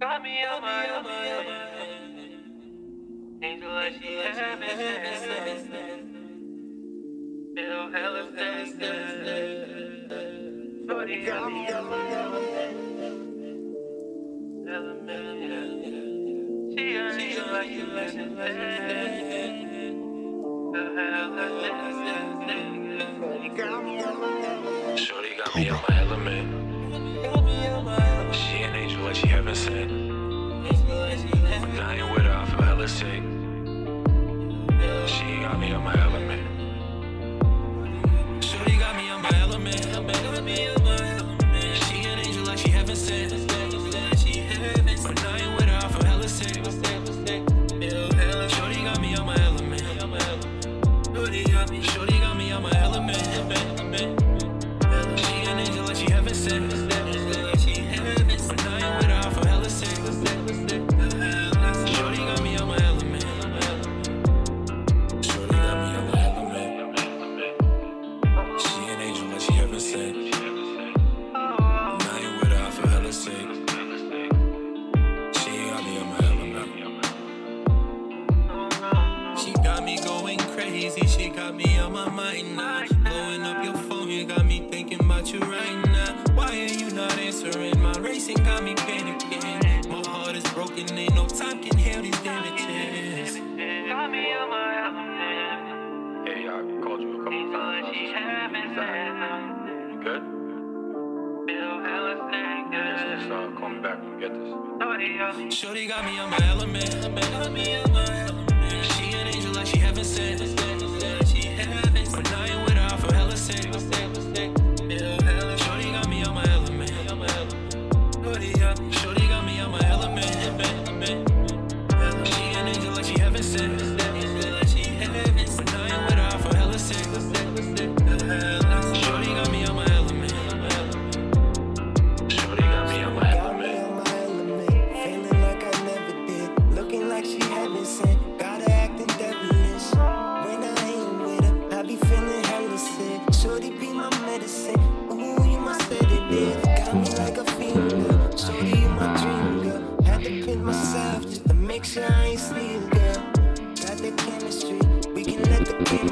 Got me on my own. Angel like she heaven Feel hella sexy. Shorty got me on my my Shorty got me on my element. Angel like she heaven I ain't with her, I feel hella sick. She got me on my element. Got me on my mind now. Blowing up your phone, you got me thinking about you right now. Why are you not answering? My racing got me panicking. My heart is broken, ain't no time can heal these damages. Got me on my element. Hey, I called you a couple Angel like she heaven You good? Feel hella Yes, sexy. uh, call me back when you get this. Shorty got Shorty got me on my element. Got me on my element. She an angel like she heaven sent.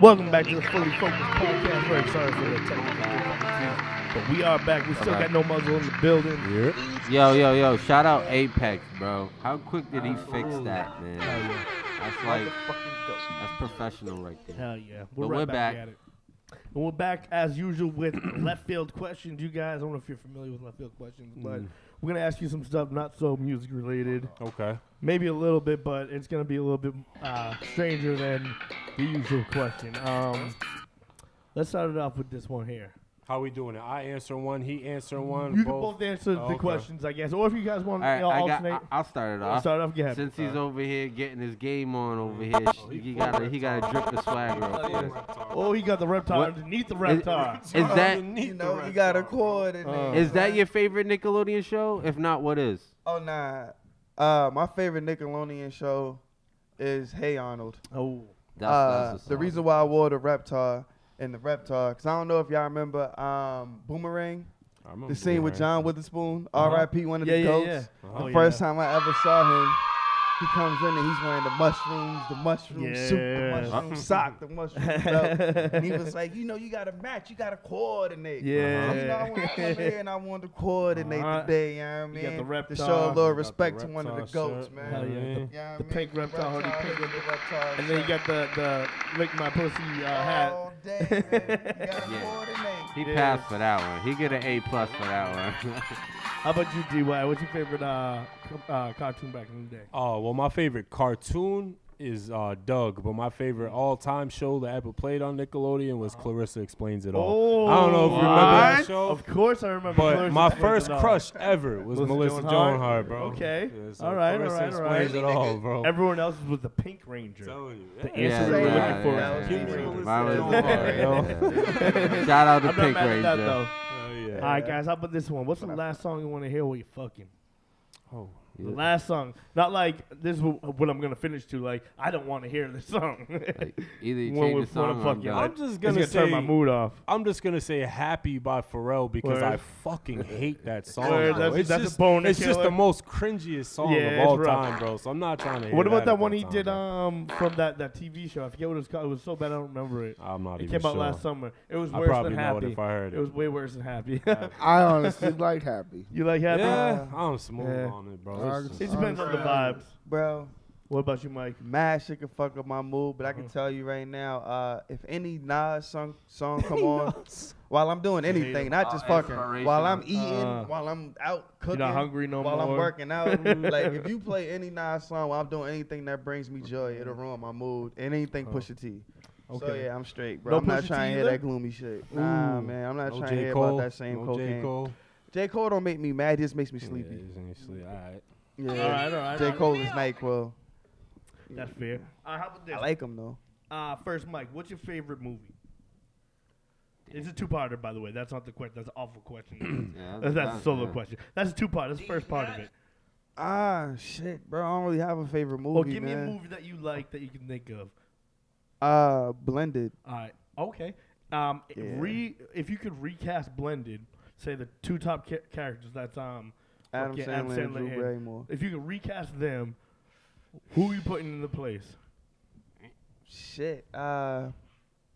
Welcome back to the Fully Focused Podcast. Very sorry for the technical but we are back. We still got no muzzle in the building. Yo, yo, yo! Shout out Apex, bro. How quick did he fix that, man? Hell yeah. That's like that's professional right there. Hell yeah. We're But right we're back, back. And we're back as usual with left field questions. You guys, I don't know if you're familiar with left field questions, but Mm. We're gonna ask you some stuff not so music related. Okay. Maybe a little bit, but it's gonna be a little bit uh, stranger than the usual question. Um, let's start it off with this one here. How we doing it? I answer one, he answer one. You can both answer Oh, the okay. questions, I guess, or if you guys want All to right, I alternate. got. I, will start it off. start off. Yeah. Since he's over here getting his game on over here, Oh, sh- he got to he got to drip the swagger up. Oh, he got the reptile What- underneath the reptile. is that You know, you got a chord in there. is that your favorite Nickelodeon show? If not, what is? Oh nah. Uh, my favorite Nickelodeon show is Hey Arnold. Oh, That's, uh, that's the reason why I wore the Reptar and the Reptar, cause I don't know if y'all remember um, Boomerang, I remember the scene with John Witherspoon, Uh-huh. R.I.P. one of yeah, the yeah, goats. yeah. The Oh, first time I ever saw him, He comes in and he's wearing the mushrooms, the mushroom suit, the mushroom sock, the mushroom belt. And he was like, you know, you got to match, you got to coordinate. Yeah. You know, I want to come here and I want to coordinate Alright. today, you know what I You got mean? the to show a little respect to one of the goats, shirt, man. Hell yeah. The, You know the mean? pink reptile Reptile pink the reptile and then you got the the lick my pussy uh, hat. All day, man. You got to Yeah. coordinate. He Yeah. passed for that one. He get an A plus for that one. How about you, Dy? What's your favorite uh, co- uh, cartoon back in the day? Oh well, my favorite cartoon is uh, Doug, but my favorite all-time show that ever played on Nickelodeon was Clarissa Explains It All. I don't know if you remember that What? show, Of course, I remember. but Clarissa my Explains first It All. crush ever was Melissa Melissa Joan Joan Hart? Hart, bro. Okay. Yeah, so All right, all Clarissa right, all right. Explains It All, bro. Everyone else was the Pink Ranger. Telling you. The answer we were yeah, looking for yeah, was yeah, Pink yeah. Ranger. Mine was- Joan Hart, yo. Shout out to I'm not Pink mad at Ranger. that though. Hell yeah. All right, guys. How about this one? What's the last song you want to hear while you're fucking? Oh. The last song, not like this is what I'm gonna finish to. Like I don't want to hear this song. Like, either you change the song wanna or fuck I'm you done. I'm just gonna gonna say turn my mood off. I'm just gonna say "Happy" by Pharrell because Word. I fucking hate that song. Word, that's- it's that's a just, bone It's just the most cringiest song Yeah, of all time, bro. So I'm not trying to. Hear What about that at one he time, did bro. um from that that TV show? I forget what it was called. It was so bad I don't remember it. I'm not It even came out last summer. It was I worse probably than know it Happy. if I heard It it. was way worse than Happy. I honestly like Happy. you like Happy? Yeah, I'm smooth Yeah. on it, bro. Uh, It's- It depends on the vibes. Bro, What about you, Mike? mad shit can fuck up my mood, but I Uh-huh. can tell you right now, uh, if any Nas song song come on while I'm doing anything, not just fucking, while I'm eating, Uh, while I'm out You're cooking, not hungry no while more. I'm working out, like if you play any Nas song while I'm doing anything that brings me joy, it'll ruin my mood. And anything Oh. Pusha T. So Okay. yeah, I'm straight, bro. No I'm not trying to hear that gloomy shit. Nah, man, I'm not no trying to hear about that same no cocaine. J. Cole. J. Cole don't make me mad, he just makes me Yeah, sleepy. he's in his sleep. All right. Yeah. All right, all right. J. Cole is NyQuil. That's fair. Uh, how about this? I like him though. Uh, first, Mike, what's your favorite movie? It's a two-parter, by the way. That's not the question. That's an awful question. Yeah, that's, that's a solo yeah. question. That's a two-part. That's the first part of it. Ah, shit, bro. I don't really have a favorite movie, Well, give me a movie that you like that you can think of. Uh, Blended. All right. Okay. Um, Yeah. re if you could recast Blended, say the two top ca- characters. That's um, Adam fucking Sandler, and Drew and- Barrymore. If you could recast them, who are you putting in the place? Shit. Uh,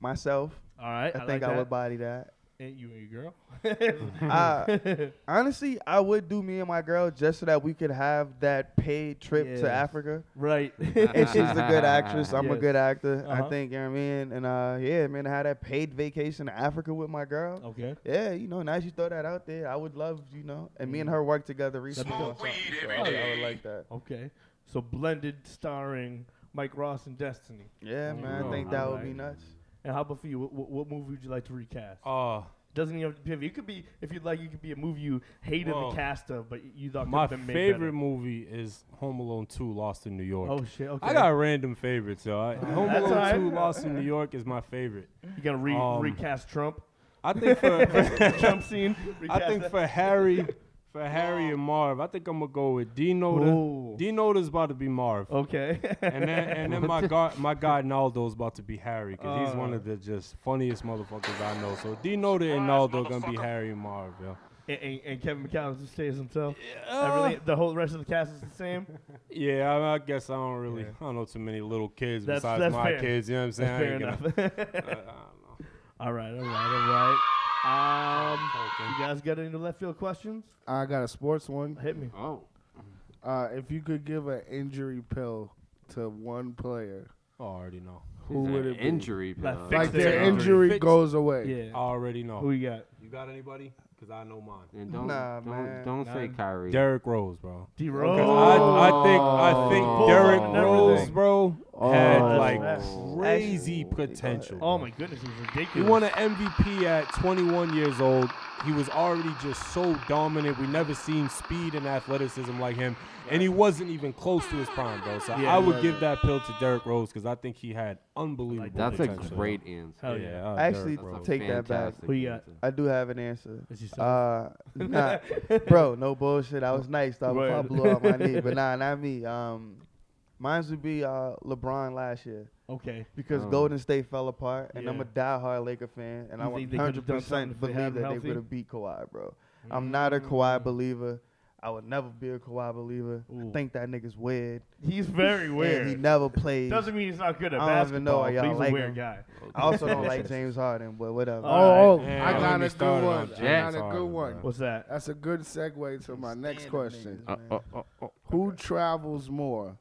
myself. All right. I, I, think like I would body that. And you and your girl. Uh, honestly, I would do me and my girl just so that we could have that paid trip to Africa. right. And she's a good actress. I'm a good actor. Uh-huh. I think, you know what I mean? And uh, yeah, man, I had that paid vacation to Africa with my girl. okay. Yeah, you know, now you throw that out there, I would love, you know, and me and her work together recently. on something, so I, would- I would like that. Okay. So Blended, starring Mike Ross and Destiny. Yeah, man, I think that would be alright. nuts. And how about for you? What, what, what movie would you like to recast? Oh. Uh, Doesn't even have to be. It could be if you'd like. It could be a movie you hated the cast of, but you thought my could have been made favorite movie is Home Alone 2: Lost in New York. Oh shit! Okay. I got random favorites, yo. I, Home That's Alone alright. 2: Lost in New York is my favorite. You gotta re- um, recast Trump. I think for, Trump scene. I think that. for Harry, for Harry and Marv, I think I'm gonna go with D Noda. Ooh. D Noda's about to be Marv. Okay. And then and then my guy my guy Naldo's about to be Harry because he's one Uh. of the just funniest motherfuckers I know. So D Noda and Naldo gonna be Harry and Marv, yo. and, and, and Kevin McAllister stays himself. Everything, the whole rest of the cast is the same. yeah, I, I guess I don't really Yeah. I don't know too many little kids That's- besides that's my fair. kids. You know what I'm saying? That's I fair ain't enough. gonna- I- I don't know. all right, all right, all right. Um, you guys got any left field questions? I got a sports one. Hit me. Oh, Uh, if you could give an injury pill to one player, I already know. who would it be? injury Like pill. fix Like their injury. injury Fix- goes away. Yeah. I already know. Who you got? You got anybody? Because I know mine. And don't Nah, don't, man. don't say Nah. Kyrie. Derrick Rose, bro. D Because Rose. I, I think I oh. think Oh. Derrick Bulls Rose, bro, Oh, had like facts. crazy potential. Oh my goodness, it was ridiculous. He won an MVP at 21 years old. He was already just so dominant. We never seen speed and athleticism like him, and he wasn't even close to his prime, bro. So Yeah, I would give that pill to Derrick Rose because I think he had unbelievable. That's a great answer. Hell yeah. uh, Actually, Derrick That's Rose. take that back. Who you got? I do have an answer. Is he Uh, nah, bro, no bullshit. I was nice though I Word. blew out my knee, but nah, not me. Um, mine would be uh LeBron last year okay. because Oh. Golden State fell apart, and I'm a Yeah. diehard Laker fan, and You I think they could've 100 done something percent if they believe had him that they healthy? would have beat Kawhi, bro. I'm not a Kawhi believer. I would never be a Kawhi believer. Ooh. I think that nigga's weird. He's very And weird. he never played. Doesn't mean he's not good at I don't even know why y'all he's like a weird him. guy. I also don't like James Harden, but whatever. Oh, oh, Man, I don't got get a good one. I got a good one. What's that? That's a good segue to my next question. niggas, Uh, uh, uh, uh. Who travels more,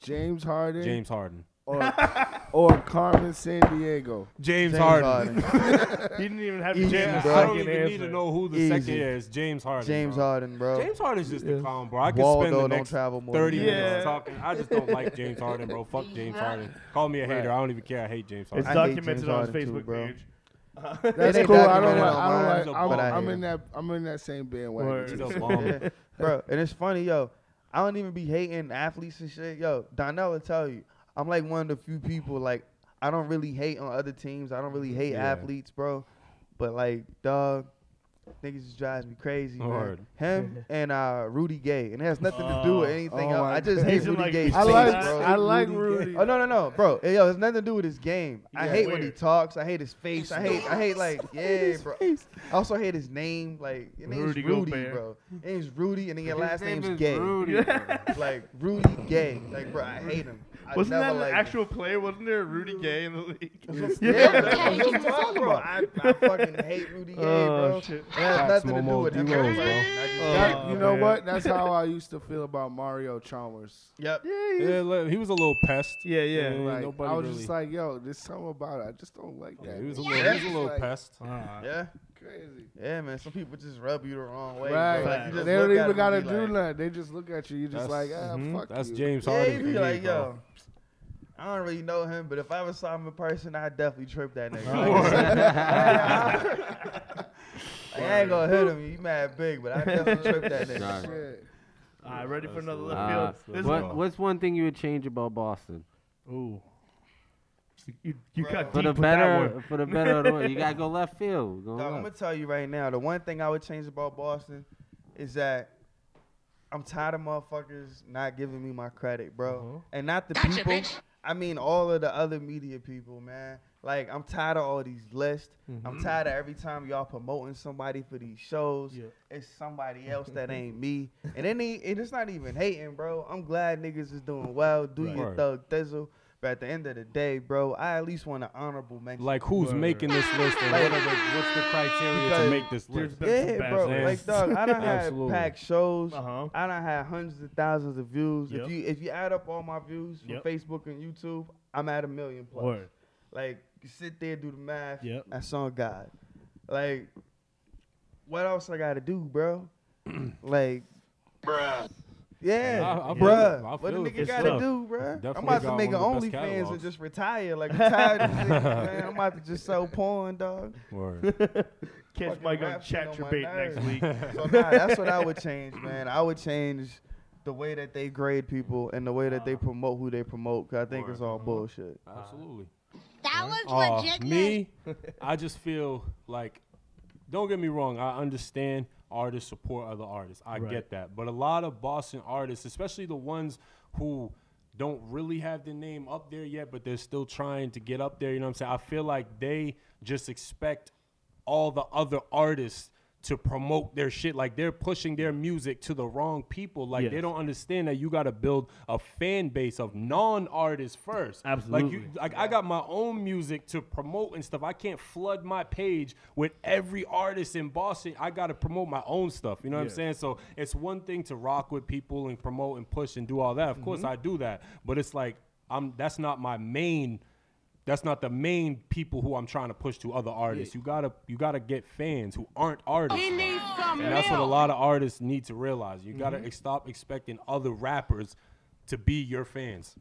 James Harden James Harden. Or, or Carmen San Diego? James, James Harden. Harden. He didn't even have to Easy, change Yeah, the bro. I don't second even need answer. to know who the Easy. second is. James Harden. James bro. Harden, bro. James Harden's just Yeah. a clown, bro. I could Waldo spend the don't next travel more. 30 than Yeah. minutes talking. I just don't like James Harden, bro. Fuck James Harden. Call me a hater. I don't even care. I hate James It's Harden. I hate documented James on his Harden too, Facebook bro. page. That's ain't cool. I don't documented like. on I don't mine, like. but I'm, I I'm hate in that. I'm in that same bandwagon. He's a bum. bro. And it's funny, yo. I don't even be hating athletes and shit. Yo, Donnell will tell you, I'm like one of the few people like I don't really hate on other teams. I don't really hate Yeah. athletes, bro. But like, dog, niggas just drives me crazy, man. Him and uh, Rudy Gay, and it has nothing to do with Oh. anything Oh else. I just hate Rudy like, Gay's I like. bro. I like Rudy Rudy. Oh no no no, bro! Hey, yo, it's nothing to do with his game. I Yeah, hate when he talks. I hate his face. I hate. I hate like yeah, bro. I also hate his name. Like your name's Rudy Rudy, bro. Your name's Rudy, and then your His last name name's is Gay. Rudy. Like Rudy Gay. Like bro, I hate him. I Wasn't never that an liked actual player? Wasn't there a Rudy Gay in the league? Him. Yeah, that's what I'm talking about. I, I fucking hate Rudy Gay, Oh, bro. shit. It has Facts, nothing to do with him. D-Rose, bro. person. I just- Oh, That- you know man. what? That's how I used to feel about Mario Chalmers. Yep. Yeah, li- he was a little pest. Yeah, yeah. Yeah. Like, nobody I was really- just like, yo, there's something about it. I just don't like Yeah, that. he was a little, Yeah. he was a little Like, pest. Ah. Yeah. Crazy. Yeah, man. Some people just rub you the wrong way. Right. Bro. Like, you just they don't even gotta and do like, nothing. They just look at you. You just like, ah, mhm. fuck That's you. James Yeah, Harden. he for be like, yo, I don't really know him, but if I ever saw him in person, I'd definitely trip that nigga. Like, I ain't gonna hit him. He mad big, but I definitely trip that nigga. Nah. Shit. All right, ready for another left field? This what, what's one thing you would change about Boston? Ooh. You, you Bro. got For the better, for the better, of the worse. you gotta go left field. Go Dog, I'm gonna tell you right now, the one thing I would change about Boston is that I'm tired of motherfuckers not giving me my credit, bro. Uh-huh. And not the people. I mean all of the other media people, man. Like I'm tired of all these lists. I'm tired of every time y'all promoting somebody for these shows. Yeah. It's somebody else that ain't me. And it ain't, and it's not even hating, bro. I'm glad niggas is doing well. Do Right. your Word. thug thizzle. But at the end of the day, bro, I at least want an honorable mention. Like who's Word. making this list and Like- what are the, what's the criteria to make this list? Yeah, bro. lists. Like dog, I don't have packed shows. Uh-huh. I done had hundreds of thousands of views. Yep. If you if you add up all my views from Yep. Facebook and YouTube, I'm at a million plus. Word. Like you sit there, do the math. Yep. That's on God. Like, what else I gotta do, bro? like, bruh. Yeah, I- I bruh. I what a nigga gotta sure. do, bruh? I'm about to make an the best OnlyFans and just retire. Like, I'm tired of this, man. I'm about to just sell porn, dog. Word. Catch Fucking Mike on Chaturbate next week. So nah, that's what I would change, man. I would change the way that they grade people and the way that they promote who they promote. Cause I think it's all bullshit. Absolutely. That was Uh, legit. me, I just feel like, don't get me wrong, I understand artists support other artists. I Right. get that. But a lot of Boston artists, especially the ones who don't really have the name up there yet, but they're still trying to get up there, you know what I'm saying? I feel like they just expect all the other artists to promote their shit like they're pushing their music to the wrong people like they don't understand that you got to build a fan base of non-artists first like Absolutely. you like I got my own music to promote and stuff. I can't flood my page with every artist in Boston. I got to promote my own stuff. You know what Yes. I'm saying? So it's one thing to rock with people and promote and push and do all that. Of course Mm-hmm. I do that, but it's like I'm that's not my main that's not the main people who I'm trying to push to other artists. You gotta you gotta get fans who aren't artists. bro. and that's what a lot of artists need to realize. You gotta Mm-hmm. ex- stop expecting other rappers to be your fans.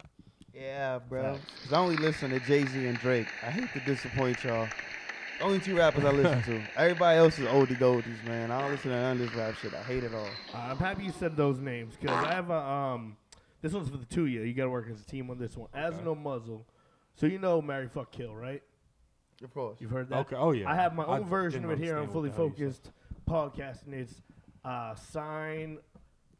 Yeah, bro. Cause I only listen to Jay Z and Drake. I hate to disappoint y'all. Only two rappers I listen to. Everybody else is oldie goldies, man. I don't listen to none of this rap shit. I hate it all. Uh, I'm happy you said those names because I have a um. This one's for the two of you. You got to work as a team on this one. As no muzzle, so you know Marry Fuck Kill, right? Of course. You've heard that. Okay. Oh yeah. I have my I own version of it here on understand Fully what the hell you Focused podcast, and it's uh, sign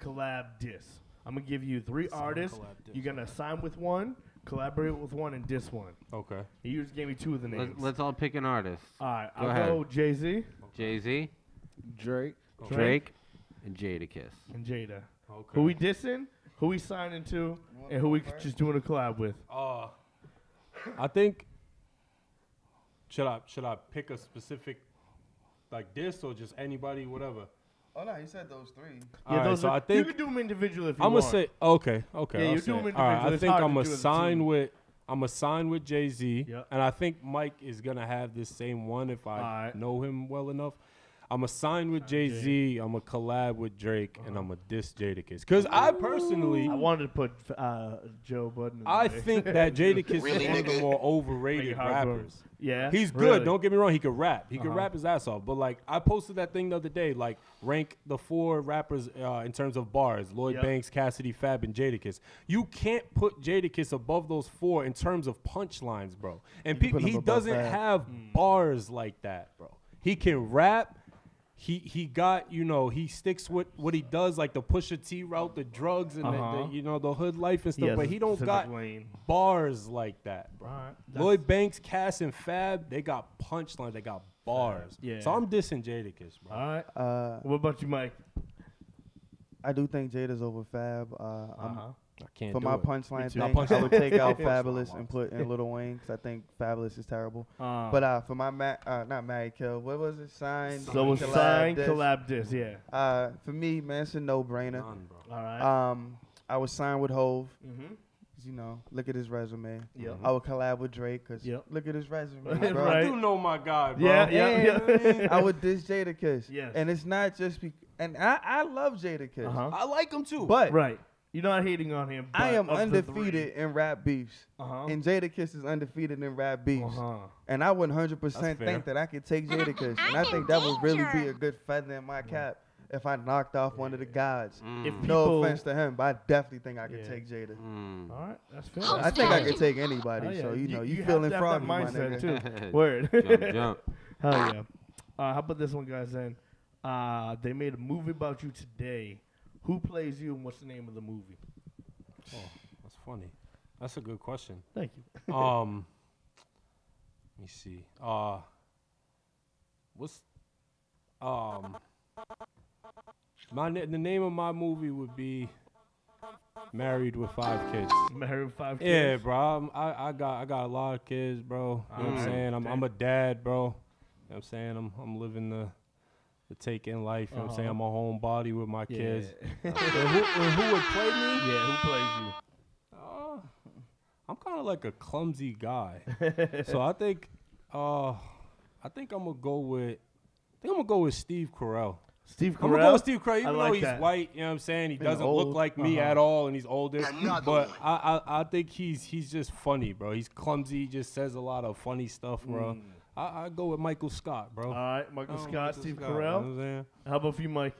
collab diss. I'm gonna give you three Sign, artists. collab, diss, You're gonna sign with one, collaborate with one, and diss one. said. Okay. You just gave me two of the names. Let's, let's all pick an artist. all right, go I'll ahead. go Jay Z. Jay Z, Drake. Drake, and Jadakiss. and Jada. Okay. Who we dissing? Who we signing to? And who we just doing a collab with? Uh, I think. Should I should I pick a specific like this or just anybody, whatever? Oh no, you said those three. All right, those so are- I you think can do them individually if you I'm want. gonna say okay, okay. Yeah, I'll you say do it. them All right, individually. I It's think I'm to a do as a sign with I'm a sign with Jay Z, Yep. and I think Mike is gonna have this same one if I Alright. know him well enough. I'm a sign with Jay Z. I'm a collab with Drake, and I'm a diss Jadakiss. Cause I personally, I wanted to put uh, Joe Budden. in I there. think that Jadakiss Really, is one of the nigga? more Make overrated it hard for him. rappers. Yeah, He's good. really? Don't get me wrong. He could rap. He could Uh-huh. rap his ass off. But like, I posted that thing the other day. Like, rank the four rappers uh, in terms of bars: Lloyd Yep. Banks, Cassidy, Fab, and Jadakiss. You can't put Jadakiss above those four in terms of punchlines, bro. And people, put him he above doesn't Fab. have Hmm. bars like that, bro. He can rap. He he got you know he sticks with what he does like the Pusha T route, the drugs and the- Uh-huh. the, you know the hood life and stuff. has but he don't got lane. bars like that, bro. Alright, Lloyd Banks, Cass, and Fab, they got punchlines, they got bars. yeah. So I'm dissing Jadakiss, bro. All right. Uh, What about you, Mike? I do think Jada's over Fab. Uh, I'm- Uh-huh. I can't for do my it. punchline thing, too. My I would take out Fabolous and put in Lil Wayne because I think Fabolous is terrible. Uh, But uh, for my ma- uh, not Mary Kill, what was it? Sign. so it's collab, sign this. collab this, yeah. Uh, for me, man, it's a no-brainer. None. All right. Um, I was signed with Hove. mm-hmm. You know, look at his resume. Yep. I would collab with Drake because Yep. look at his resume, Right. I do know my guy, bro. Yeah, yeah, And yeah. I would diss Jadakiss. Yes. And it's not just be- and I, I love Jadakiss. Uh-huh. I like him too. But Right. You're not hating on him. I am undefeated in rap beefs. three- Uh-huh. And Jadakiss is undefeated in rap beefs. Uh-huh. And I would 100% That's fair. think that I could take Jada Jadakiss. and I think that would really be a good feather in my cap if I knocked off one of the gods. If Mm. No offense to him, but I definitely think I could Yeah. take Jada. Mm. All right. That's fair. I think I could take anybody. Oh, yeah. So you know, you, have feeling to have that froggy, my mindset nigga. too. Word. Jump, jump. Hell yeah. Uh, how about this one, guys? Then, uh, they made a movie about you today. Who plays you, and what's the name of the movie? Oh, that's funny. That's a good question. Thank you. Um, let me see. Uh, what's um my na- the name of my movie would be Married with Five Kids. Married with five kids. Yeah, bro. I'm, I I got I got a lot of kids, bro. You know what I'm saying? I'm I'm a dad, bro. You know what I'm saying? I'm I'm living the the take in life. You know what I'm saying? Uh-huh. I'm a homebody with my Yeah. kids. And who, and who would play me? Yeah, who plays you? Uh, I'm kind of like a clumsy guy, so I think, uh, I think I'm gonna go with, I think I'm gonna go with Steve Carell. Steve Carell. I'm gonna go with Steve Carell, even I though he's that. white. You know what I'm saying? He And doesn't old. look like me Uh-huh. at all, and he's older. Another But one. I, I, I think he's he's just funny, bro. He's clumsy. He just says a lot of funny stuff, bro. Mm. I, I go with Michael Scott, bro. All right, Michael Oh, Scott, Michael Steve Scott, you know Carell. what I'm saying? How about for you, Mike?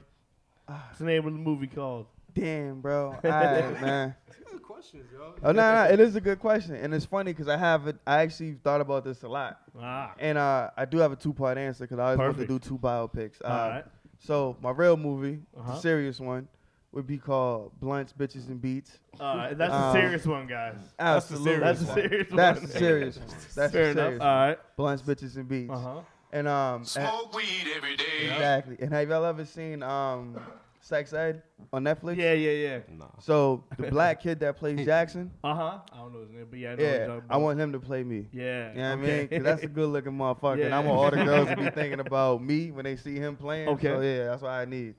What's the name of the movie called? Damn, bro. All right, man. Good questions, yo. Oh no, no, it is a good question, and it's funny because I have it. I actually thought about this a lot, Ah, and uh, I do have a two-part answer because I always want to Perfect. do two biopics. Uh, all right. So my real movie, Uh-huh. the serious one, would be called Blunts, Bitches, and Beats. All right, that's a Um, serious one, guys. Absolutely. That's a one. serious one. That's the serious one. That's Fair the enough. serious All one. right. Blunts, Bitches, and Beats. Uh huh. And um, and- Smoke weed every day. exactly. And have y'all ever seen um, Sex Ed on Netflix? Yeah, yeah, yeah. Nah. So the black kid that plays Jackson, Uh huh. I don't know his name, but yeah, I know what you're yeah, I want him to play me. Yeah. You know what I okay. mean? 'Cause that's a good looking motherfucker. And I want all the girls to be thinking about me when they see him playing. Okay. So yeah, that's what I need.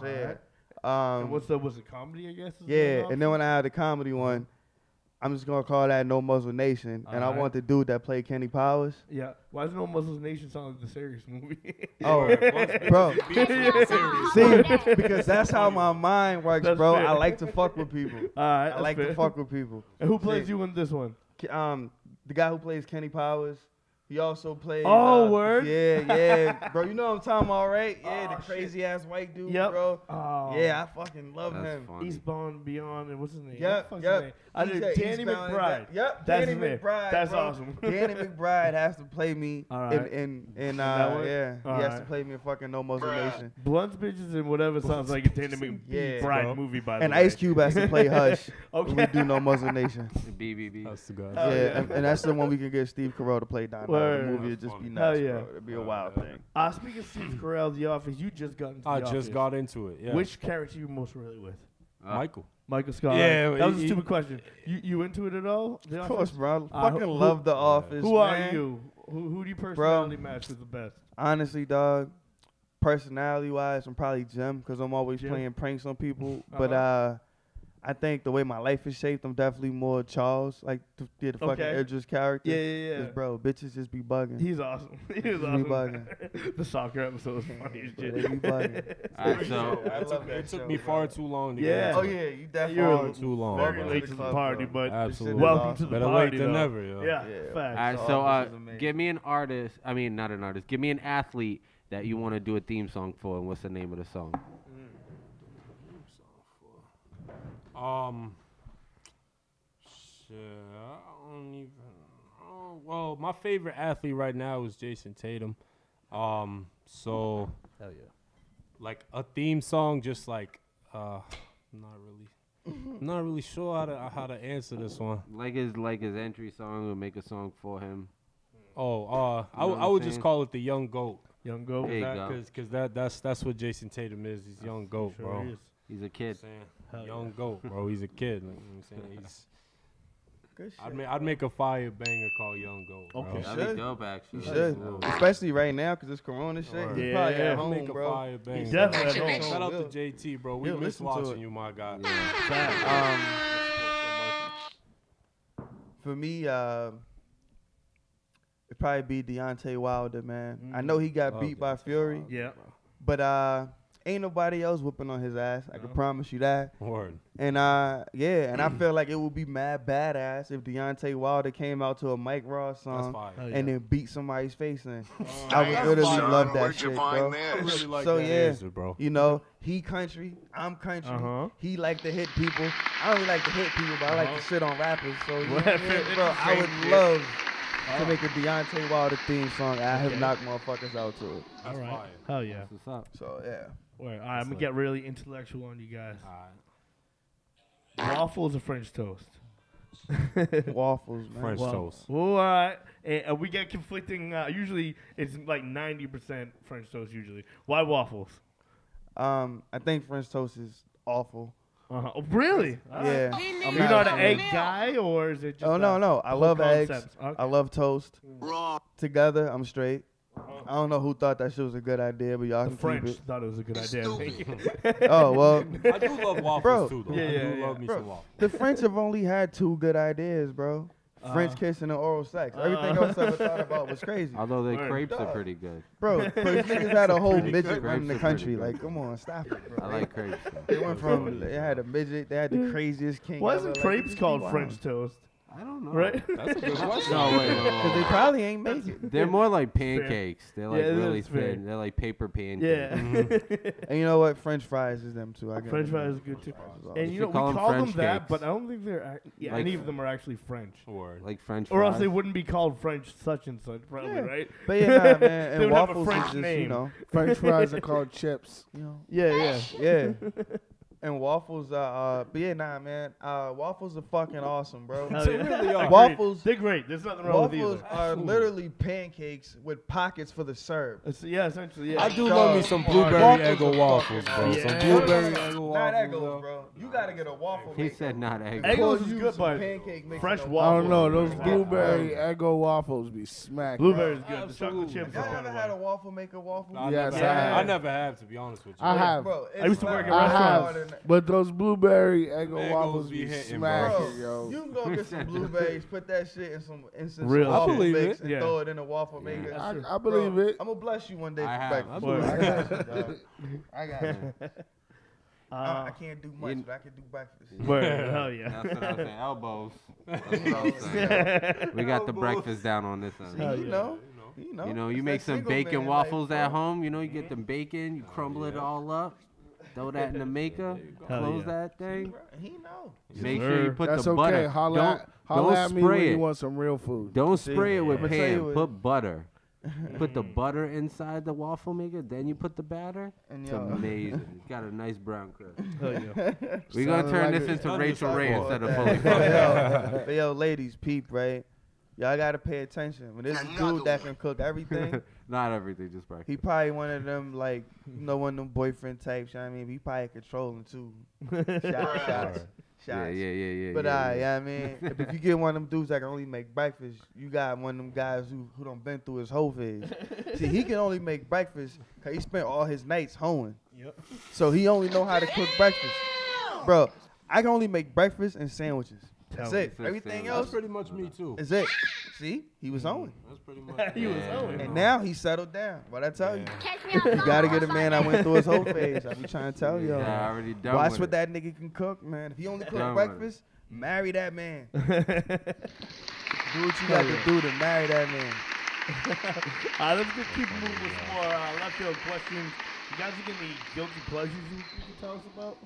So Alright. yeah. And Um, what's the was it comedy? I guess. yeah, and then when I had the comedy one, I'm just gonna call that No Muzzle Nation. And I want the dude that played Kenny Powers. Yeah. Why does No Muslim Nation sound like the serious movie? Oh, bro. See, because that's how my mind works, That's bro. fair. I like to fuck with people. All right. I like to fuck with people. And who plays Yeah. you in this one? K- Um, the guy who plays Kenny Powers, he also plays. Oh, uh, word? Yeah, yeah, bro. You know what I'm talking about, right? Yeah, Oh, the crazy ass white dude, Yep. bro. Oh. Yeah, I fucking love That's him. funny. Eastbound Beyond and what's his name? Yep, What yep. his name? I He's did Danny Eastbound McBride. Ba- Yep, That's Danny. McBride. That's bro. awesome. Danny McBride has to play me All in in in uh one? yeah. All he has right. to play me in fucking No Muzzle Nation. Blunts, bitches, and whatever sounds like a Danny Yeah, McBride bro. movie. By the And way. And Ice Cube has to play Hush. when we do No Muzzle Nation. BBB. That's the guy. Oh, yeah, yeah. And, and that's the one we can get Steve Carell to play Don. Word. Word. The movie would just be Hell nuts, yeah. bro. It'd be a wild yeah. thing. Uh, speaking of Steve Carell, The Office, you just got into it. I The just got into it. Yeah. Which character you most relate with? Uh, Michael? Michael Scott. Yeah, that was a he- stupid question. You you into it at all? The Of Office? course, bro. Uh, Fucking who- love The Office. Who are you? Who, who do you personality match with the best? Honestly, dog. Personality wise, I'm probably Jim because I'm always Jim? playing pranks on people. But Uh-huh. uh, I think the way my life is shaped, I'm definitely more Charles, like the, yeah, the fucking Okay. Idris character. Yeah, yeah, yeah. 'Cause, bro, bitches just be bugging. He's awesome. He was He awesome. bugging. the soccer episode was funny as They shit. be bugging. Alright, so I It love took, that it took show, me bro. far too long to Yeah. get Oh yeah, you definitely You're Far too long. Very bro. late to the party, bro. but Absolutely. welcome awesome. to the Better party. late than never, yo. Yeah, Yeah. facts. All right, so uh, give me an artist. I mean, not an artist. Give me an athlete that you want to do a theme song for, and what's the name of the song? Um, shit, I don't even. Oh, well, my favorite athlete right now is Jayson Tatum. Um, so Hell yeah. like a theme song, just like uh, not really, I'm not really sure how to how to answer this one. Like his like his entry song, or make a song for him. Oh, uh, I, know w- what I would just call it the young goat. Young Goat. because you That, go. cause, 'cause that that's that's what Jayson Tatum is. He's young goat, Sure bro. he is. He's a kid. Saying, Hell young yeah. goat, bro. He's a kid. Like, you know what I'm saying? He's, Good shit. I'd make I'd make a fire banger called Young Goat. Bro. Okay. That'd should. be dope, actually. You should, Absolutely. especially right now because it's Corona shit. Word. He's Yeah, probably yeah. at home, make a bro. fire banger. definitely at home. Shout out to JT, bro. We He'll miss watching you, my guy. Um, for me, uh, it'd probably be Deontay Wilder, man. I know he got Love beat by Deontay Fury, Wilder. Yeah. but uh, ain't nobody else whooping on his ass. I can promise you that. Word. And uh, yeah, and I feel like it would be mad badass if Deontay Wilder came out to a Mike Ross That's song fire. And yeah. then beat somebody's face in. I would literally fire. love that shit, bro. I really like So, that yeah. answer, bro. You know, he country, I'm country. Uh-huh. He like to hit people. I don't really like to hit people, but I like to Uh-huh. shit on rappers. So, you know I bro, I would interesting. love Oh. to make a Deontay Wilder theme song. I have Okay. knocked motherfuckers out to it. That's All right. fire. Hell yeah. That's what's up. So yeah. All right, I'm gonna lit. get really intellectual on you guys. Alright. Waffles or French toast? Waffles, man. French Well, toast. Well, all right. And, uh, we get conflicting. Uh, usually, it's like 90% French toast. Usually, why waffles? Um, I think French toast is awful. Uh-huh. Oh, really? All Yeah. right. You're not an egg guy, or is it just? Oh no, no. I whole love eggs. Okay. I love toast. Together, I'm straight. I don't know who thought that shit was a good idea, but y'all the can French keep thought it was a good idea. Oh well, I do love waffles Bro. too, though. Yeah, I yeah, do yeah. love me Bro. some waffles. the French have only had two good ideas, bro. French Uh, kissing and oral sex. Everything uh, else I ever thought about was crazy. Although the Word. crepes are pretty good. Bro, because niggas had a whole midget good. running the Grapes are pretty country. Like, come on, stop it, bro. I like crepes. though. They went from they had a midget, they had the craziest king. Why isn't crepes just called French toast? I don't know. Right? That's a good question. No, wait, wait, wait, Because they wait. probably ain't make it. They're more like pancakes. They're like Yeah, really is fair. thin. They're like paper pancakes. Yeah. Mm-hmm. And you know what? French fries is them too. I give French them fries is good too. awesome. And you you know, we call 'em call them French that, cakes. but I don't think they're. ac- Yeah, Like- any of them are actually French. Word. Like French Or else fries. they wouldn't be called French such and such, probably, Yeah. right? But yeah, nah, man. They And would have a waffles French is just, name. you know, French fries are called chips. you know, Yeah, yeah. yeah. And waffles are, uh, but yeah, nah, man. Uh, waffles are fucking awesome, bro. Hell yeah. really are. Waffles, They're great. There's nothing wrong with waffles either. are literally pancakes with pockets for the serve. It's- yeah, essentially, yeah. I do Dog. love me some blueberry Waffles Eggo are waffles, bro. awesome. Some Yeah. blueberry Eggo Not waffles. Eggos, though. bro. You gotta get a waffle. He maker. said not egg. Eggos Pull is you good, some but pancake mix fresh and a I waffles. don't know. Those blueberry Eggo waffles be smacking. Blueberry's good. The chocolate chips Y'all are kind ever of had a waffle maker waffle? I Yes, never I have. have. I never have, to be honest with you. I have. Bro, I used to work at I restaurants. have. But those blueberry Eggo Eggos waffles be be hitting, smacking, Bro, yo. you can go get some blueberries, put that shit in some instant some Real waffle shit. Mix, it. and Yeah. throw it in a waffle maker. I. I believe it. I'm gonna bless you one day I for have. breakfast. I believe I it. got you, dog. I got you. Uh, I can't do much, you- but I can do breakfast. word, hell yeah. That's what I was saying. Elbows. That's what I was saying. We got the breakfast down on this end. Hell you yeah. know, you know. You know, you make some bacon waffles life, at home. You know, you get them bacon, you crumble it all up, throw that in the maker, Hell close yeah. that thing. He know. Make sure you put That's the okay. butter. Holla, Don't, at, holla don't at me when spray you want some real food. Don't See, spray it with I'ma tell Pam. Put butter. put the butter inside the waffle maker, then you put the batter. And It's yo, amazing. It's got a nice brown crust. Hell yeah. We're gonna turn like this into Rachael Ray instead of but fully yo, yo, ladies, peep, right? Y'all gotta pay attention. When this is dude that can cook everything, Not everything, just breakfast. he probably one of them like you know one of them boyfriend types. You know what I mean, he probably controlling too. Shot, shots, shots. yeah, yeah, yeah, yeah. But yeah, uh, yeah. yeah, I mean, if, if you get one of them dudes that can only make breakfast, you got one of them guys who who done been through his whole phase. See, he can only make breakfast because he spent all his nights hoeing. Yep. So he only know how to cook breakfast, bro. I can only make breakfast and sandwiches. That's Tell me. it. Everything sandwich. That's else pretty much me too. is it. See, he was hoeing, That's pretty much. he was Yeah. owing. and now he settled down. What I tell you, Yeah. you gotta get a man I went through his whole phase. I be trying to tell y'all. Yeah, I already done Watch with what it. that nigga can cook, man. If he only cook Done with it. breakfast, marry that man. Do what you got to do to marry that man. uh, let's just keep moving with some more uh, left field questions. You guys have any guilty pleasures you, you can tell us about?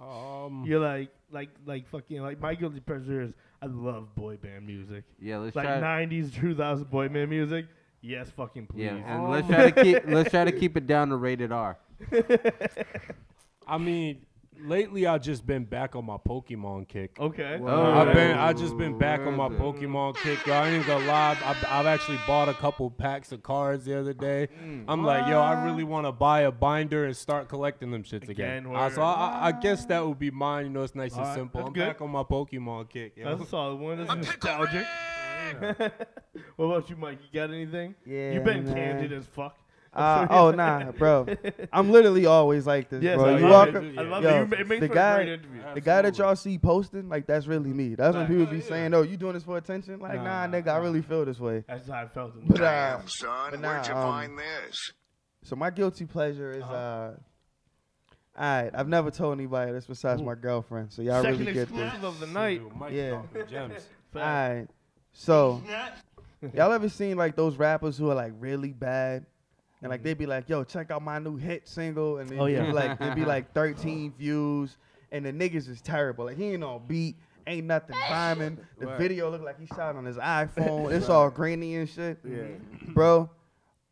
Um, You're like, like, like fucking, like my guilty pleasure is I love boy band music. Yeah, let's try. Like try. 90s, 2000 boy band music. Yes, fucking please. yeah, and let's try to keep let's try to keep it down to rated R. I mean, lately I've just been back on my Pokemon kick. Okay. Oh, I've been, I just been back on my it? Pokemon kick. Yo, I ain't gonna lie. I've, I've actually bought a couple packs of cards the other day. Mm. I'm like, yo, I really want to buy a binder and start collecting them shits again. Again, Uh, so. I, I- I guess that would be mine. You know, it's nice and Alright, simple. that's I'm good. back on my Pokemon kick. Yo. That's a solid one. That's nostalgic. what about you, Mike? You got anything? Yeah, You've been man. candid as fuck. Uh, oh nah, bro. I'm literally always like this, Yes, bro. I You love walk it. up, I love yo, it. You It makes the for guy- a great interview. the guy that y'all see posting, like that's really me. That's when Right. people be Yeah. saying, "Oh, you doing this for attention?" Like, nah, Nah, nigga, I really feel this way. That's how I felt. In But uh, Damn, son, but where'd you um, find this? so my guilty pleasure is Uh-huh. uh. Alright, I've never told anybody this besides my girlfriend, so y'all Second really get this. exclusive of the night. Dude, Yeah. gems. Alright, so y'all ever seen like those rappers who are like really bad, and like mm-hmm. they'd be like, "Yo, check out my new hit single," and they Oh, yeah. be like they be like 13 views, and the niggas is terrible. Like he ain't on beat, ain't nothing rhyming. The Right. video look like he shot on his iPhone. It's all grainy and shit. Yeah. bro.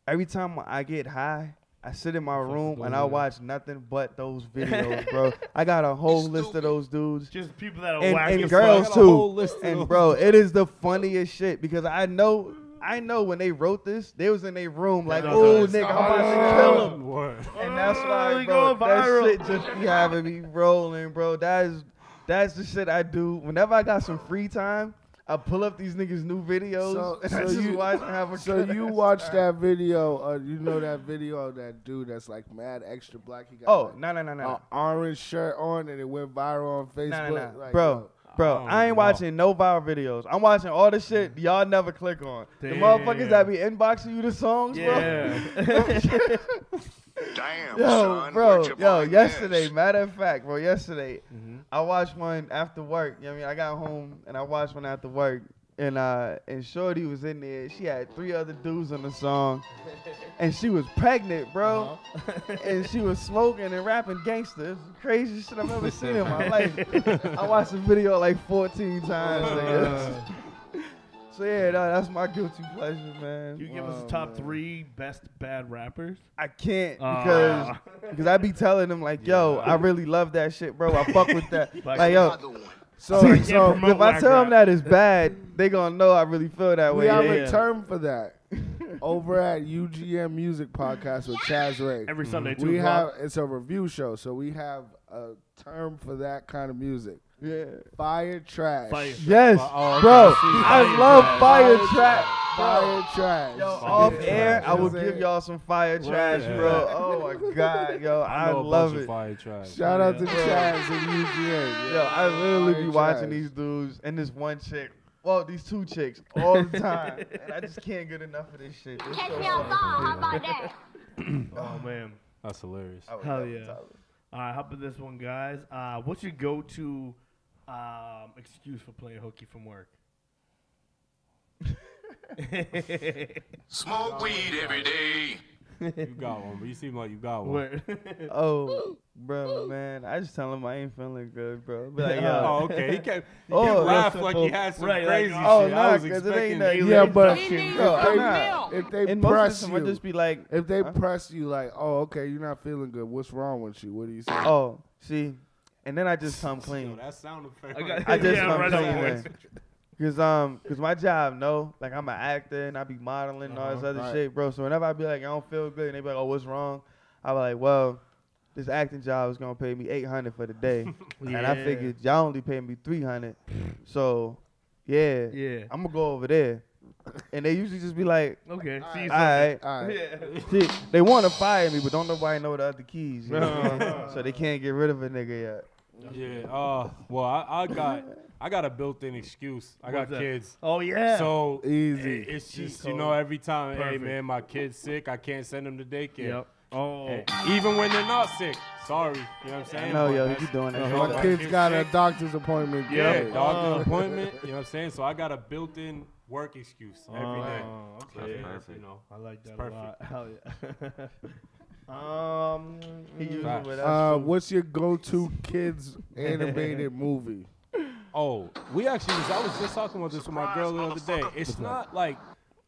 Every time I get high, I sit in my room and I watch nothing but those videos, bro. I got a whole list of those dudes. Just people that are And, whack and girls fuck. got a whole too. list And bro, it is the funniest shit because I know, I know when they wrote this, they was in their room like, Yeah, "Oh, nigga, I'm about to kill him." Word. And that's Oh, why, we bro, going that viral. shit just be having me rolling, bro. That is, that's the shit I do whenever I got some free time. I pull up these niggas' new videos So- and so I just you- watch and have a So you watch time. that video? Uh, you know that video of that dude that's like mad extra black. He got Oh like, no no no no. a orange shirt on and it went viral on Facebook. Nah, nah, nah. Like, bro, yo, bro, Oh, I ain't no. watching no viral videos. I'm watching all the shit y'all never click on. The Damn. motherfuckers that be inboxing you the songs, Yeah. Damn, yo, son, bro, yo, yesterday, this? matter of fact, bro, yesterday, Mm-hmm. I watched one after work. You know what I mean? I got home and I watched one after work. And uh and Shorty was in there. She had three other dudes on the song. And she was pregnant, bro. Uh-huh. and she was smoking and rapping gangster. It's the craziest shit I've ever seen in my life. I watched the video like 14 times. nigga. so yeah, no, that's my guilty pleasure, man. you give us the top man. three best bad rappers. I can't Ah. because because I be telling them like, yo, I really love that shit, bro. I fuck with that. Like- like yo, Another one. So, can't so if I tell them rap. that it's bad, they gonna know I really feel that way. we way. have yeah. a term for that over at UGM Music Podcast with Chaz Ray. Every Sunday, two we have it's a review show, so we have a term for that kind of music. Yeah. Fire trash. Fire. Yes, Oh, okay. bro. See, I fire love trash. fire Fire trash. Fire trash. Yo, Fire off trash. air, I will give y'all some fire trash, Yeah. bro. Oh my god, yo, I, know a love it. Fire trash. Shout out to Yeah. Chaz and UGA. Yo, I literally Fire be watching trash. these dudes and this one chick. Well, these two chicks all the time, and I just can't get enough of this shit. It's Catch so me on fucking ball, how about that? Oh man. That's hilarious. Hell yeah. All right, how about this one, guys? Uh, what's your go-to um, excuse for playing hooky from work? Smoke weed every day. You got one, but you seem like you got one. Where- Oh, bro, man, I just tell him I ain't feeling good, bro. Be like, Oh, yo, Oh, okay. He kept, he Oh, kept real laugh like he simple. had some Right, like, crazy oh, shit. nah, I was 'cause it ain't that- Yeah, but bro, if they, if they And most of the press time, you, I just be like, if they Huh? press you like, oh, okay, you're not feeling good. What's wrong with you? What do you say? oh, see, and then I just come Yo, clean. that sound effect. I got- I just Yeah, come right clean. Cause um, cause my job, no, like I'm an actor and I be modeling and all this Uh-huh, other right. shit, bro. So whenever I be like, I don't feel good, and they be like, oh, what's wrong? I be like, well, this acting job is gonna pay me eight hundred for the day, and I Yeah. figured y'all only pay me three hundred, so yeah, Yeah. I'm gonna go over there, and they usually just be like, Okay. See you all right, All right. Yeah. See, they want to fire me, but don't nobody know the other keys, you know? Uh-huh. so they can't get rid of a nigga yet. Yeah. Uh. Well, I, I got I got a built-in excuse. I got What's that? kids. Oh yeah. So Easy. i- It's just Cheat you know every time, hey man, my kid's sick. I can't send them to daycare. Yep. Oh. Hey, even when they're not sick. Sorry. You know what I'm saying? No, But yo, that's- you doing that. My my kid's kid's got a sick. doctor's appointment. Yeah, today. doctor's Oh. appointment. You know what I'm saying? So I got a built-in work excuse every day. Oh, So, okay. yeah, perfect. you know. I like that It's a lot. perfect. Hell yeah. um. Facts. it, that's Uh, true. what's your go-to kids animated movie? Oh, we actually was. I was just talking about this with my girl the other day. It's not like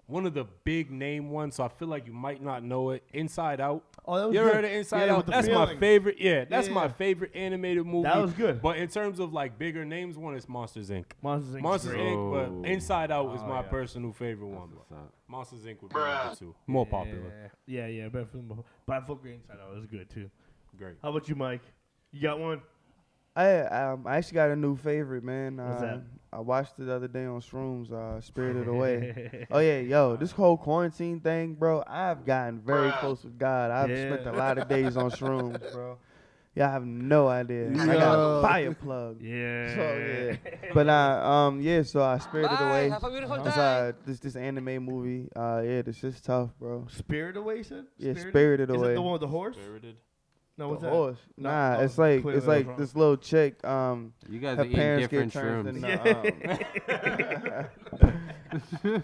one of the big name ones, so I feel like you might not know it. Inside Out. Oh, that was You ever good. heard of Inside Yeah, Out? with the That's my favorite. Yeah, that's Yeah, my favorite animated movie. That was good. But in terms of like bigger names, one is Monsters Inc. Monsters Inc. Monsters. Inc. Oh. But Inside Out is Oh, my yeah. personal favorite one. What's? Monsters Inc. would be number two. More popular. Yeah, yeah, yeah. But for but I fuck Inside Out. It was good too. Great. How about you, Mike? You got one? I um I actually got a new favorite, man. What's uh, that? I watched it the other day on Shrooms, uh, Spirited Away. Oh yeah, yo, this whole quarantine thing, bro. I've gotten very close with God. I've spent a lot of days on Shrooms, bro. Y'all have no idea. I got a fire plug. Yeah. So yeah, but I um, yeah. So I spirited away. It's uh, this this anime movie. Uh, yeah, this is tough, bro. Spirit Away, you said? Yeah, Spirited Is Away. it the one with the horse? Spirited. No, The what's that? horse. No, Nah, it's like it's like wrong. this little chick. Um, You guys her are eating parents different get turned into.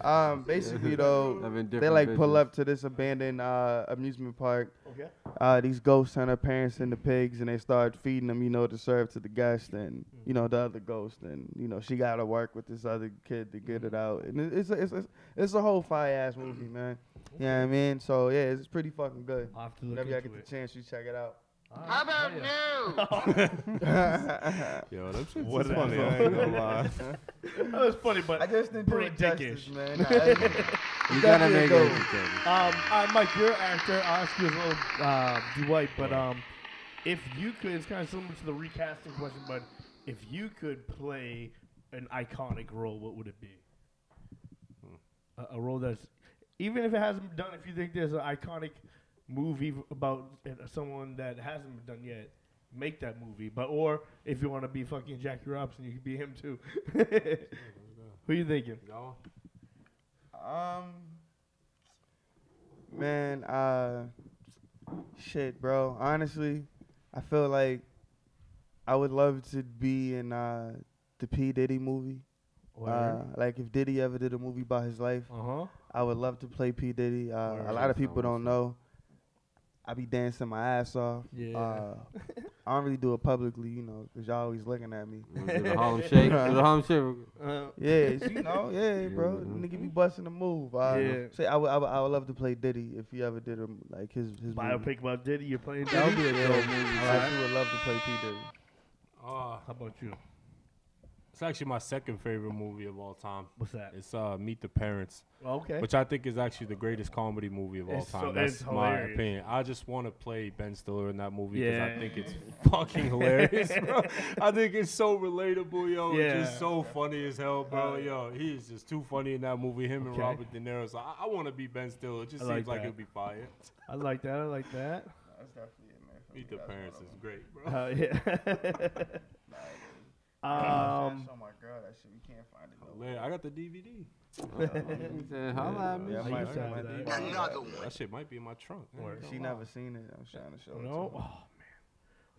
um, um, basically though, they different like pull up to this abandoned uh, amusement park. Okay. Uh, these ghosts turn their parents into pigs, and they start feeding them, you know, to serve to the guests and you know the other ghost, and you know she got to work with this other kid to get it out, and it's a, it's a, it's a whole fire ass movie, man. You know what I mean? So yeah, it's pretty fucking good. I'll have to look Whenever y'all get it. the chance, you check it out. How about new? Yo, that's shit's What is funny. I asshole. ain't gonna lie. that was funny, but I just didn't do pretty it justice, dickish. man. Nah, You gotta make dope. it. entertaining. Um, uh, Mike, you're an actor. I'll ask you as well, uh, Dwight. But um, if you could, it's kind of similar to the recasting question. But if you could play an iconic role, what would it be? A, a role that's even if it hasn't been done. If you think there's an iconic movie about uh, someone that hasn't been done yet, make that movie. But or if you want to be fucking Jackie Robinson, you could be him too. Who you thinking? Y'all? Um, man, uh, shit, bro. Honestly, I feel like I would love to be in uh the P Diddy movie. Uh, like if Diddy ever did a movie about his life, Uh huh. I would love to play P Diddy. Uh, a lot of people don't know. I be dancing my ass off. Yeah. Uh, I don't really do it publicly, you know, cause y'all always looking at me. Do the Harlem Shake. Do the Harlem Shake. Uh, Yeah, you know, yeah, bro. man. Nigga be busting the move. Uh, Yeah. Say I would, I would, I would love to play Diddy if he ever did a like his his movie. biopic about Diddy. You're playing Diddy. That would be a dope movie. I would love to play P Diddy. Uh, How about you? It's actually my second favorite movie of all time. What's that? It's uh, Meet the Parents, Okay. which I think is actually the greatest comedy movie of all It's so- time. That's it's my opinion. I just want to play Ben Stiller in that movie because I think it's fucking hilarious, bro. I think it's so relatable, yo. It's just so funny as hell, bro. Uh, yo, he is just too funny in that movie. Him and Robert De Niro. So I, I want to be Ben Stiller. It just I seems like like that. it'd be fire. I like that. I like that. That's definitely it, man. Meet the Parents is great, bro. Uh, yeah. um. oh my god, that shit we can't find it. Man, I got the DVD. He said, "Holla at me." Yeah, I I might used to find have that. that. Another one. That shit might be in my trunk. I ain't Word. She lie. never seen it. I'm trying to show it. No. To Oh her. man.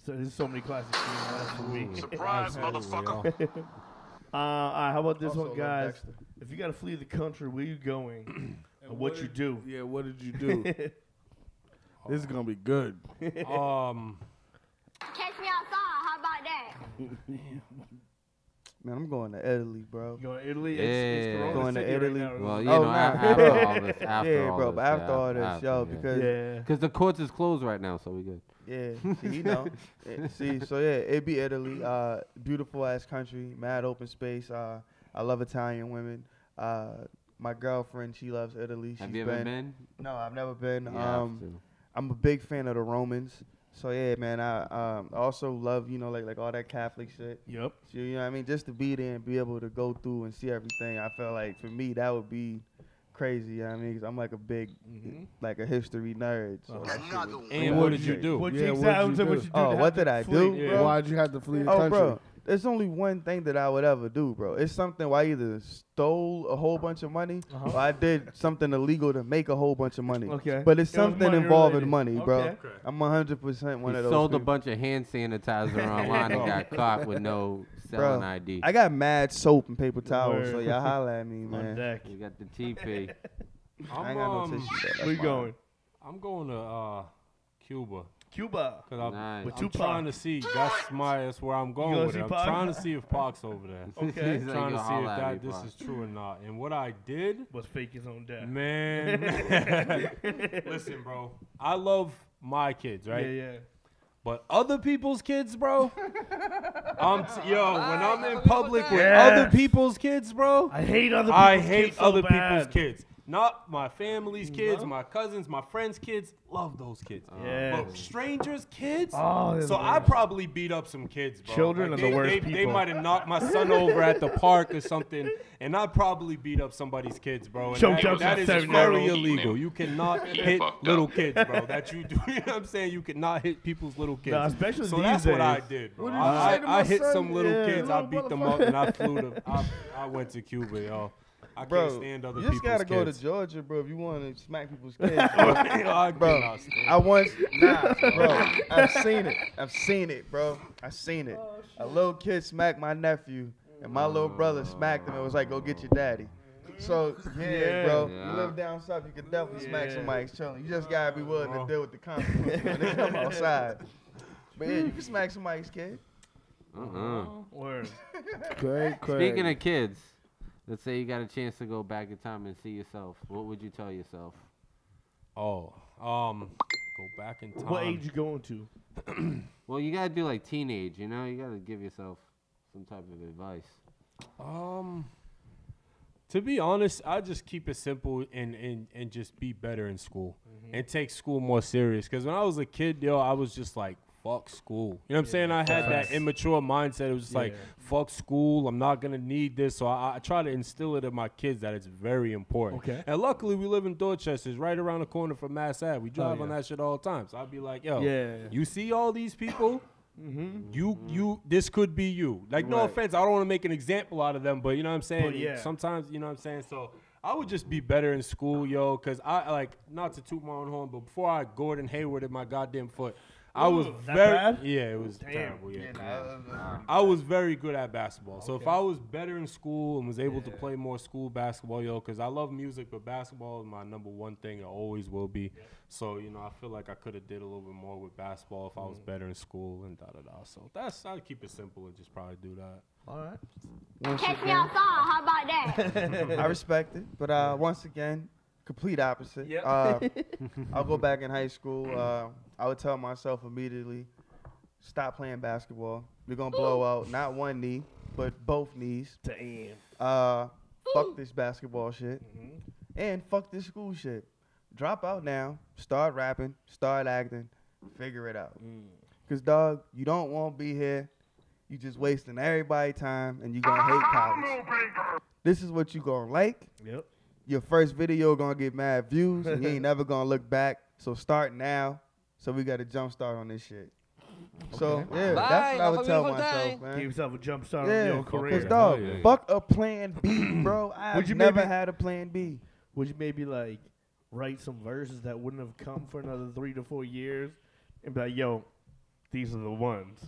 So there's so many classic scenes for me. Surprise, motherfucker. Uh, all right, how about this Also one, guys? If you gotta flee the country, where you going? and what you did- do? Yeah, what did you do? this is gonna be good. Um, Catch me outside. How about that? Man, I'm going to Italy, bro. You going to Italy? Yeah. It's, it's Going to City right Italy. Well, you Oh, know, nah. after all this, after yeah, all bro. this, But after yeah, all this, after, yo, yeah. because yeah. Because the courts is closed right now, so we good. Yeah, see, you know. Eh, see, so yeah, it'd be Italy. Uh, beautiful ass country, mad open space. Uh, I love Italian women. Uh, my girlfriend, she loves Italy. Have She's you ever been? No, I've never been. You have um, to. I'm a big fan of the Romans. So yeah, man. I um, also love you know like like all that Catholic shit. Yep. So, you know what I mean? Just to be there and be able to go through and see everything. I felt like for me that would be crazy. You know what I mean, 'Cause I'm like a big Mhm. like a history nerd. So Uh-huh. Another one. And what did you do? What Yeah, you what'd exactly you what you do? Oh, what did I flee? do, Yeah. Why'd you have to flee the Oh, country? bro, there's only one thing that I would ever do, bro. It's something where I either stole a whole bunch of money Uh-huh. or I did something illegal to make a whole bunch of money. Okay. But it's It something money involving related. money, bro. Okay. I'm 100% one He of those. sold a bunch of hand sanitizer online and got caught with no selling Bro, ID. I got mad soap and paper towels, so y'all holla at me, On man. deck. You got the TP. I'm, I ain't got um, no tissue. Where you going? I'm going to uh, Cuba. Cuba. Cause I'm, Nice. With I'm Tupac. trying to see. That's my. That's where I'm going gonna with see it. I'm Pac? trying to see if Pac's over there. Okay. He's like, trying "Yo, to see holla if at that me, this Pac." is true or not. And what I did, Was fake his own death. man. listen, bro. I love my kids, right? Yeah, yeah. But other people's kids, bro. I'm t- yo. When I'm in public with Yes. other people's kids, bro. I hate other people's I kids hate so other bad. people's kids. Not my family's mm, kids, No? my cousins, my friends' kids. Love those kids. Oh. Yes. But strangers' kids. Oh, so I probably beat up some kids, bro. Children Like, are the they, worst they, They might have knocked my son over at the park or something, and I probably beat up somebody's kids, bro. And Choked that, up that some is seven-year-old. very illegal. You cannot hit little up. kids, bro. That you do. You know what I'm saying? You cannot hit people's little kids. Nah, especially so these that's what I did, bro. What did you I, say to I, my I hit son? some little Yeah, kids. I beat them up, and I flew to. I, I went to Cuba, yo. I Bro, can't stand other you just gotta go to Georgia, bro, if you want to smack people's kids. I bro, cannot stand I once, nah, bro, I've seen it. I've seen it, bro. I've seen it. A little kid smacked my nephew, and my little brother smacked him and was like, "Go get your daddy." So yeah, bro, Yeah. you live down south, you can definitely smack Yeah. somebody's children. You just gotta be willing to deal with the consequences when they come outside. But yeah, you can smack somebody's kid. Uh-uh. Word. Craig, Craig. Speaking of kids, let's say you got a chance to go back in time and see yourself. What would you tell yourself? Oh, um, go back in time. What age you going to? Well, you gotta do like teenage, you know. You gotta give yourself some type of advice. Um, to be honest, I just keep it simple and and and just be better in school Mm-hmm. and take school more serious. Cause when I was a kid, yo, I was just like. Fuck school. You know what I'm saying? I had that immature mindset. It was just like, fuck school. I'm not gonna need this. So I, I try to instill it in my kids that it's very important. Okay. And luckily, we live in Dorchester, it's right around the corner from Mass Ave. We drive on yeah. that shit all the time. So I'd be like, yo, Yeah. you see all these people? Mm-hmm. You you this could be you. Like no offense, I don't want to make an example out of them, but you know what I'm saying? But yeah. Sometimes, you know what I'm saying? So I would just be better in school, yo, cuz I like not to toot my own horn, but before I Gordon Hayward in my goddamn foot, I was Ooh, that very bad? Yeah, it was Damn. terrible, yeah. I was very good at basketball. So if I was better in school and was able to play more school basketball, yo, because I love music, but basketball is my number one thing. It always will be. So you know, I feel like I could have did a little bit more with basketball if I was better in school and da da da. So that's I'd keep it simple and just probably do that. All right. Once Catch me outside. How about that? I respect it, but uh, once again, complete opposite. Yep. Uh, I'll go back in high school. Uh, I would tell myself immediately, stop playing basketball. You're gonna blow out not one knee, but both knees. Damn. Uh, fuck this basketball shit, Mm-hmm. and fuck this school shit. Drop out now. Start rapping. Start acting. Figure it out. Mm. Cause dog, you don't want to be here. You just wasting everybody time, and you gonna hate college. This is what you gonna like Yep. Your first video gonna get mad views and you ain't never gonna look back. So start now. So we got a jump start on this shit. So yeah, that's what I would tell myself, Give man. yourself a jump start on Yeah, your cause career. dog, Hell yeah. fuck a plan B, bro. I've Would you never maybe- had a plan B. Would you maybe like write some verses that wouldn't have come for another three to four years and be like, yo, these are the ones.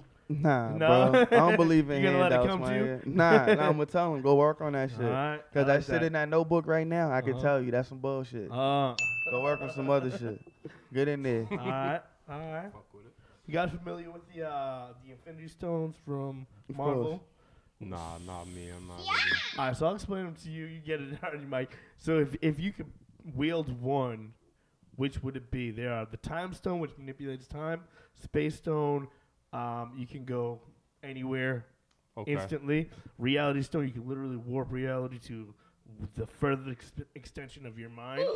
Nah, No? bro. I don't believe in You gonna let it handouts, come to you? Nah, nah, I'm gonna tell him go work on that shit. All right. Cause I that like shit in that notebook right now, I can Uh-huh. tell you that's some bullshit. Uh, Go work on some other shit. Get in there. all right. All right. You guys familiar with the uh, the Infinity Stones from Of Marvel? course. Nah, not me. I'm not. Really. All right, so I'll explain them to you. You get it out of your mic. So if if you could wield one, which would it be? There are the Time Stone, which manipulates time. Space Stone, um, you can go anywhere Okay. instantly. Reality Stone, you can literally warp reality to the further ex- extension of your mind.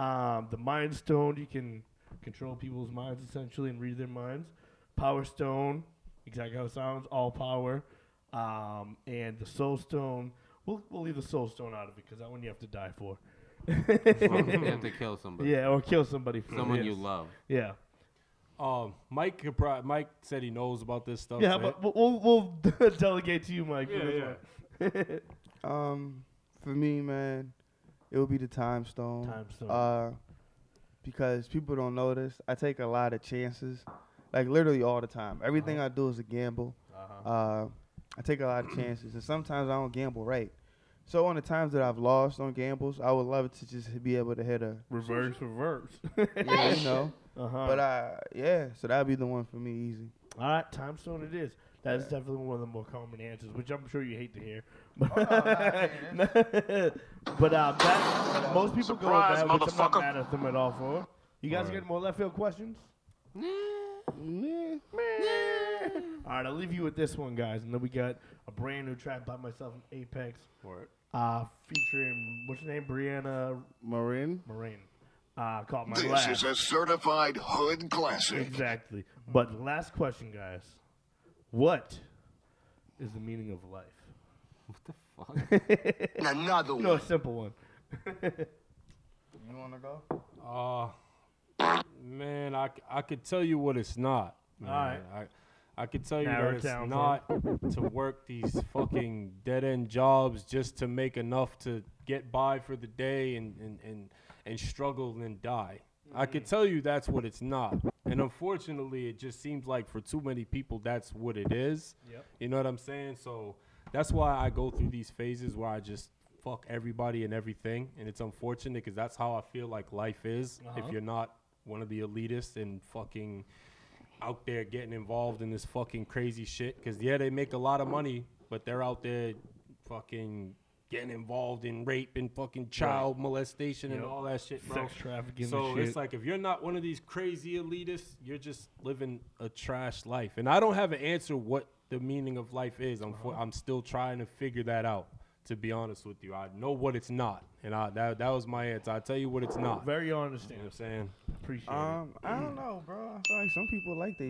Um, the Mind Stone, you can control people's minds essentially and read their minds. Power Stone, exactly how it sounds, all power. Um, and the Soul Stone, we'll, we'll leave the Soul Stone out of it because that one you have to die for. you have to kill somebody. Yeah, or kill somebody for Someone yes. you love. Yeah. Um, Mike could pro- Mike said he knows about this stuff. Yeah, right? but we'll, we'll, we'll delegate to you, Mike. for Yeah. Um, for me, man, it would be the time stone. Time stone. Uh, because people don't know this, I take a lot of chances, like literally all the time. Everything I do is a gamble. Uh-huh. Uh, I take a lot of chances, and sometimes I don't gamble right. So on the times that I've lost on gambles, I would love to just be able to hit a Reverse, reverse. yeah, you know. Uh-huh. But uh, yeah, so that'd be the one for me, easy. All right, time stone it is. That is definitely one of the more common answers, which I'm sure you hate to hear. but uh, that, most people go with Surprise, that, which I'm not motherfucker. mad at them at all for. You guys Alright. get more left field questions? All right, I'll leave you with this one, guys, and then we got a brand new track by myself and Apex, Word. uh, featuring what's her name, Brianna Marin. Moraine, uh, called My This Last. is a certified hood classic. Exactly. But last question, guys. What is the meaning of life? What the fuck? Another one. No, a simple one. You wanna go? Uh, man, I, I could tell you what it's not. Man. Alright. I, I could tell you Narrow that it's down for not to work these fucking dead end jobs just to make enough to get by for the day and, and, and, and struggle and die. I could tell you that's what it's not. And unfortunately, it just seems like for too many people, that's what it is. Yep. You know what I'm saying? So that's why I go through these phases where I just fuck everybody and everything. And it's unfortunate because that's how I feel like life is. Uh-huh. If you're not one of the elitists and fucking out there getting involved in this fucking crazy shit. Because, yeah, they make a lot of money, but they're out there fucking getting involved in rape and fucking child molestation and all that shit, bro. Sex trafficking. So and shit. it's like if you're not one of these crazy elitists, you're just living a trash life. And I don't have an answer what the meaning of life is. I'm Uh-huh. I'm still trying to figure that out. To be honest with you, I know what it's not, and I, that that was my answer. I tell you what it's not. very honest. You know what I'm saying? Appreciate it. Um, I don't know, bro. I feel like some people like they